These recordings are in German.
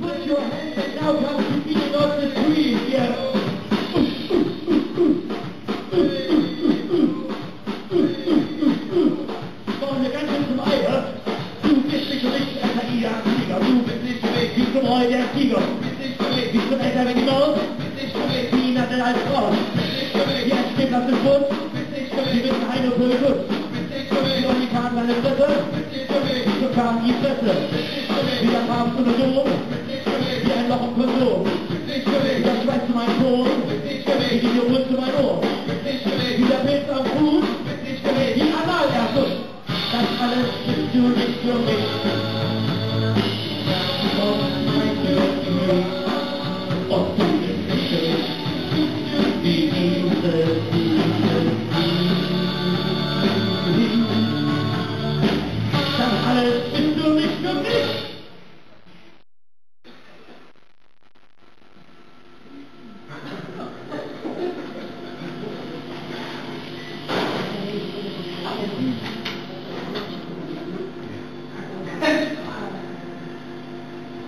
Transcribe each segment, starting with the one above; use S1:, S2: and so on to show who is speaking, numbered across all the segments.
S1: Put your hands and now come to on the tree. Yeah. Der Tiger. Du bist nicht wie zum Maus. Du bist nicht richtig wie Nadel als Frau. Du bist nicht richtig wie ein Stimmler zum Schutz. Du bist nicht richtig wie Heino für den Schutz. Du bist nicht richtig wie die Karten an der Fresse. Du bist nicht richtig so kam die Fresse. Du bist nicht so richtig wie der Papst und der Dom. Du bist nicht so richtig wie ein Loch im Kondom. Du bist nicht so richtig wie der Schweiß zu meinem Ton. Du bist nicht so richtig wie die Wurst zu meinem Ohr. Du bist nicht so richtig wie der Pilz am Fuß. Du bist nicht so richtig wie Analerguss. Das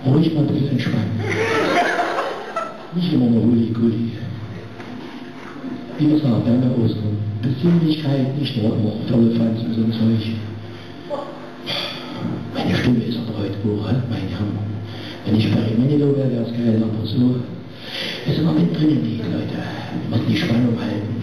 S2: Ruhig mal ein bisschen entspannen. Nicht immer nur Huli-Gulli. Wie gesagt, wir haben ja Ostern. Besinnlichkeit, nicht nur Fans und so ein Zeug. Meine Stimme ist aber heute hoch, mein Herr. Wenn ich Barry Manilow wäre, wäre es geil, aber so. Es ist immer mit drin Lied, Leute. Wir müssen die Spannung halten.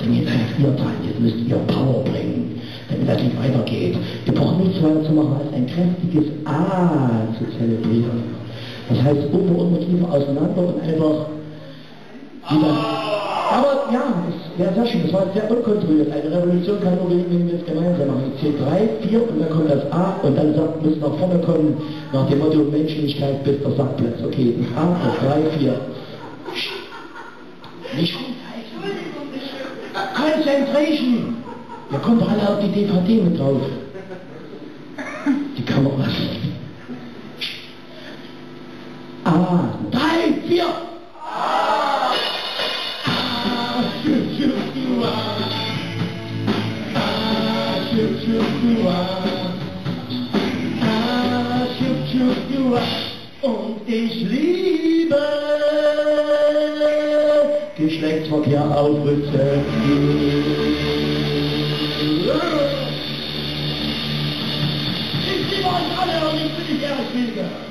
S2: Denn jetzt heißt ihr dran, jetzt müsst ihr Power bringen, das nicht weitergeht. Wir brauchen nichts weiter zu machen, als ein kräftiges A zu zelebrieren. Das heißt, Ober und Motive auseinander und einfach wieder. Aber ja, es wäre sehr schön, es war sehr unkontrolliert. Eine Revolution kann nur gelingen, wenn wir es gemeinsam machen. Ich zähle drei, vier und dann kommt das A und dann sagt, muss nach vorne kommen, nach dem Motto Menschlichkeit bis der Sackplatz. Okay, das A, das drei, vier. Nicht Concentration! Kommen doch alle auf die DVD mit drauf. Die Kameras. Ah, drei, vier!
S1: Ah, shoot, you are. Ah, shoot, you are. Ah, shoot, you are. Und ich liebe
S2: Geschlechtsverkehr auf Rezept.
S1: Ich liebe euch alle und ich bin nicht.